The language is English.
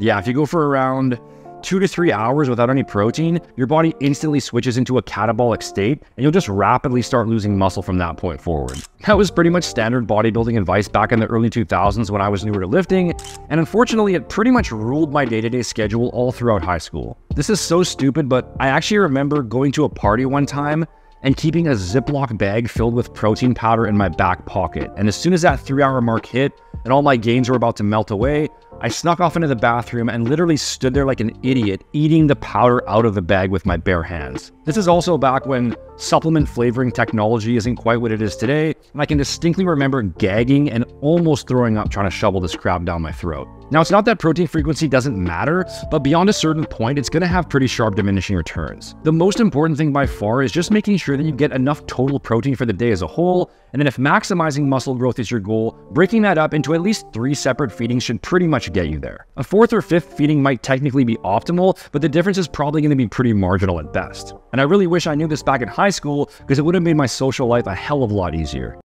Yeah, if you go for around two to three hours without any protein, your body instantly switches into a catabolic state and you'll just rapidly start losing muscle from that point forward. That was pretty much standard bodybuilding advice back in the early 2000s when I was newer to lifting, and unfortunately, it pretty much ruled my day to day schedule all throughout high school. This is so stupid, but I actually remember going to a party one time and keeping a Ziploc bag filled with protein powder in my back pocket. And as soon as that three hour mark hit and all my gains were about to melt away, I snuck off into the bathroom and literally stood there like an idiot, eating the powder out of the bag with my bare hands. This is also back when supplement flavoring technology isn't quite what it is today, and I can distinctly remember gagging and almost throwing up trying to shovel this crap down my throat. Now, it's not that protein frequency doesn't matter, but beyond a certain point, it's going to have pretty sharp diminishing returns. The most important thing by far is just making sure that you get enough total protein for the day as a whole, and then if maximizing muscle growth is your goal, breaking that up into at least three separate feedings should pretty much get you there. A fourth or fifth feeding might technically be optimal, but the difference is probably going to be pretty marginal at best. And I really wish I knew this back in high school because it would have made my social life a hell of a lot easier.